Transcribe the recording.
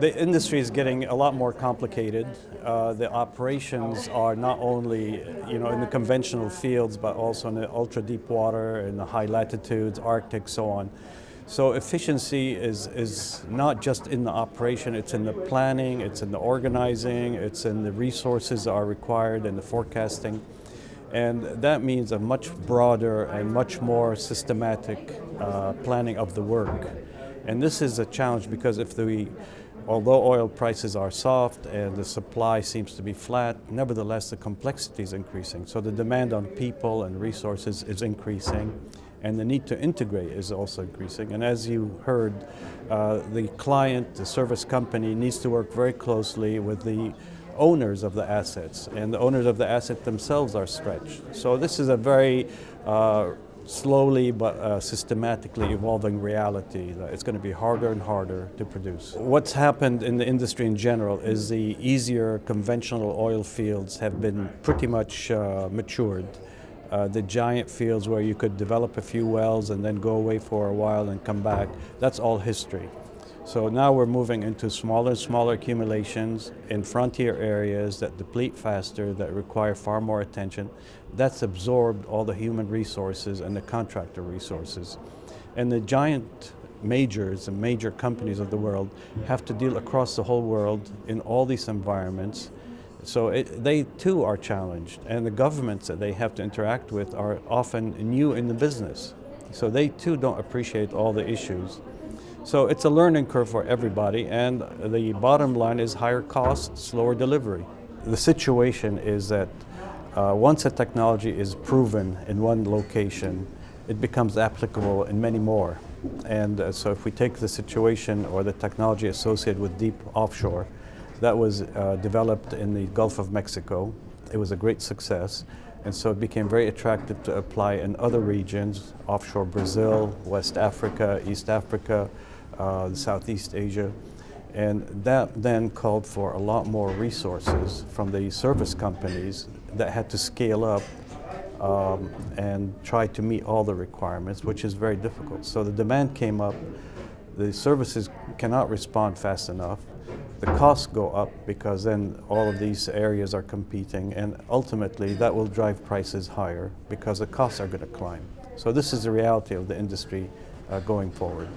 The industry is getting a lot more complicated. Uh, the operations are not only, you know, in the conventional fields, but also in the ultra deep water, in the high latitudes, Arctic, so on. So efficiency is, is not just in the operation, it's in the planning, it's in the organizing, it's in the resources that are required and the forecasting. And that means a much broader and much more systematic uh, planning of the work. And this is a challenge because if the although oil prices are soft and the supply seems to be flat, nevertheless the complexity is increasing. So the demand on people and resources is increasing and the need to integrate is also increasing. And as you heard, uh, the client, the service company needs to work very closely with the owners of the assets and the owners of the asset themselves are stretched. So this is a very uh, slowly but uh, systematically evolving reality that it's going to be harder and harder to produce. What's happened in the industry in general is the easier conventional oil fields have been pretty much uh, matured. Uh, the giant fields where you could develop a few wells and then go away for a while and come back, that's all history. So now we're moving into smaller and smaller accumulations in frontier areas that deplete faster, that require far more attention. That's absorbed all the human resources and the contractor resources. And the giant majors and major companies of the world have to deal across the whole world in all these environments. So it, they too are challenged, and the governments that they have to interact with are often new in the business. So they too don't appreciate all the issues. So it's a learning curve for everybody, and the bottom line is higher cost, slower delivery. The situation is that uh, once a technology is proven in one location, it becomes applicable in many more. And uh, so if we take the situation or the technology associated with deep offshore, that was uh, developed in the Gulf of Mexico. It was a great success. And so it became very attractive to apply in other regions, offshore Brazil, West Africa, East Africa, uh, Southeast Asia. And that then called for a lot more resources from the service companies that had to scale up um, and try to meet all the requirements, which is very difficult. So the demand came up, the services cannot respond fast enough, the costs go up because then all of these areas are competing, and ultimately that will drive prices higher because the costs are going to climb. So this is the reality of the industry uh, going forward.